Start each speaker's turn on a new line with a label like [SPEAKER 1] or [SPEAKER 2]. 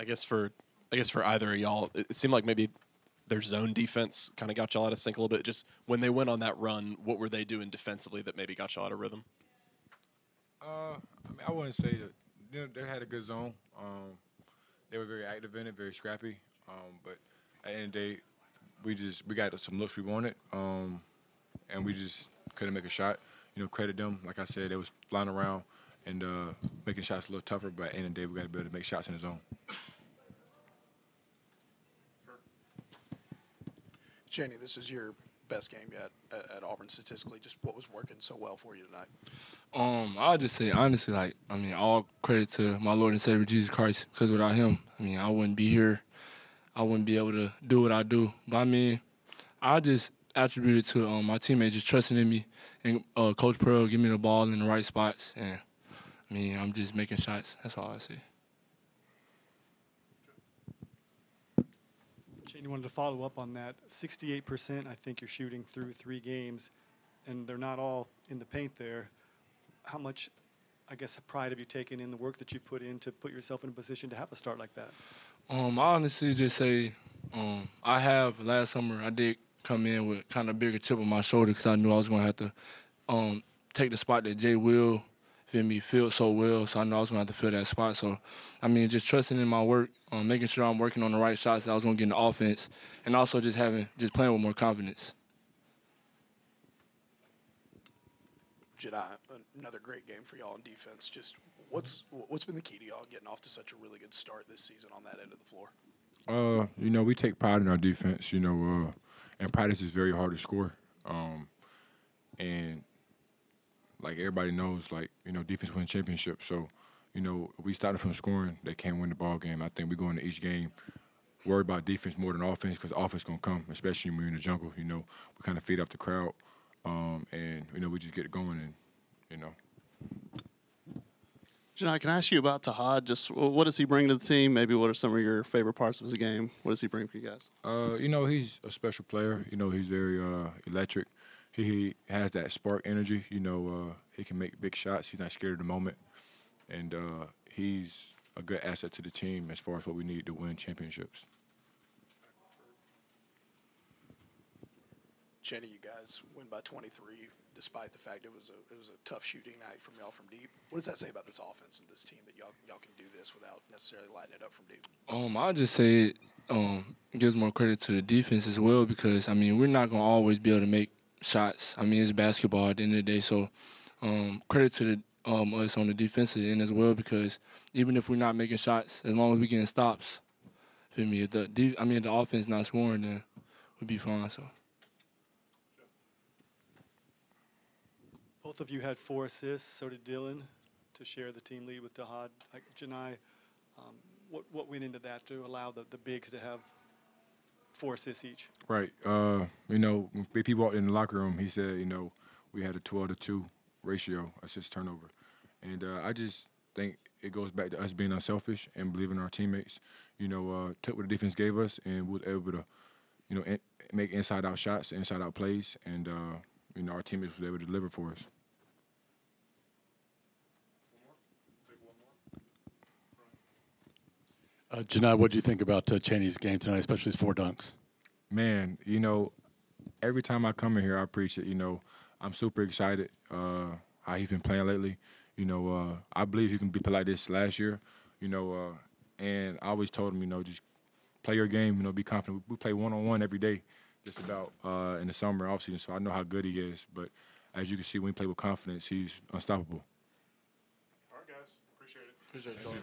[SPEAKER 1] I guess for I guess for either of y'all, it, seemed like maybe their zone defense kind of got y'all out of sync a little bit. Just when they went on that run, what were they doing defensively that maybe got y'all out of rhythm?
[SPEAKER 2] Uh, I mean, I wouldn't say that you know, they had a good zone. Um, they were very active in it, very scrappy. Um, but at the end of the day, we just we got some looks we wanted, um, and we just couldn't make a shot. You know, credit them. Like I said, they was flying around and uh, making shots a little tougher. But at the end of the day, we got to be able to make shots in the zone.
[SPEAKER 3] Chaney, this is your best game yet at, at Auburn statistically. Just what was working so well for you tonight?
[SPEAKER 4] Um, I'll just say honestly, like I mean, all credit to my Lord and Savior Jesus Christ, because without Him, I mean, I wouldn't be here. I wouldn't be able to do what I do. But I mean, I just attribute it to um, my teammates just trusting in me and uh, Coach Pearl giving me the ball in the right spots, and I mean, I'm just making shots. That's all I see.
[SPEAKER 5] Shane, you wanted to follow up on that. 68%, I think you're shooting through three games, and they're not all in the paint there. How much, I guess, pride have you taken in the work that you put in to put yourself in a position to have a start like that?
[SPEAKER 4] Um, I honestly just say, um, I have last summer. I did come in with kind of bigger chip on my shoulder because I knew I was going to have to um, take the spot that Jay Will, feel me, filled so well. So I know I was going to have to fill that spot. So, I mean, just trusting in my work, um, making sure I'm working on the right shots that I was going to get in the offense, and also just having just playing with more confidence.
[SPEAKER 3] Jedi, another great game for y'all in defense. Just what's what's been the key to y'all getting off to such a really good start this season on that end of the floor?
[SPEAKER 2] Uh, you know, we take pride in our defense. You know, uh, and practice is very hard to score. Um, and like everybody knows, like you know, defense wins championships. So, you know, we started from scoring. They can't win the ball game. I think we go into each game worried about defense more than offense because offense gonna come, especially when you're in the jungle. You know, we kind of feed off the crowd, um, and you know, we just get it going, and you know.
[SPEAKER 6] Johni, can I ask you about Tahaad? Just what does he bring to the team? Maybe what are some of your favorite parts of his game? What does he bring for you guys?
[SPEAKER 2] Uh, you know, he's a special player. You know, he's very uh, electric. He, he has that spark energy. You know, uh, he can make big shots. He's not scared of the moment, and uh, he's a good asset to the team as far as what we need to win championships.
[SPEAKER 3] Jenny, you guys win by 23, despite the fact it was a it was a tough shooting night from y'all from deep. What does that say about this offense and this team that y'all y'all can do this without necessarily lighting it up from deep?
[SPEAKER 4] Um, I just say it um, gives more credit to the defense as well because I mean we're not gonna always be able to make shots. I mean it's basketball at the end of the day, so um, credit to the um, us on the defensive end as well because even if we're not making shots, as long as we getting stops, feel me? If the de- I mean if the offense not scoring, then we'd be fine. So.
[SPEAKER 5] Both of you had four assists, so did Dylan, to share the team lead with Tahaad. Like, Johni, um, what, what went into that to allow the, the bigs to have four assists each?
[SPEAKER 2] Right. Uh, you know, when BP walked in the locker room, he said, you know, we had a 12 to 2 ratio assist turnover. And uh, I just think it goes back to us being unselfish and believing our teammates. You know, uh, took what the defense gave us and was able to, you know, in, make inside out shots, inside out plays, and, uh, you know, our teammates were able to deliver for us.
[SPEAKER 7] Uh, Johni, what do you think about uh, Chaney's game tonight, especially his four dunks?
[SPEAKER 2] Man, you know, every time I come in here, I preach it. You know, I'm super excited uh, how he's been playing lately. You know, uh, I believe he can be play like this last year. You know, uh, and I always told him, you know, just play your game. You know, be confident. We play one on one every day, just about uh, in the summer off season. So I know how good he is. But as you can see, when he play with confidence, he's unstoppable.
[SPEAKER 1] All right, guys, appreciate it.
[SPEAKER 4] Appreciate y'all.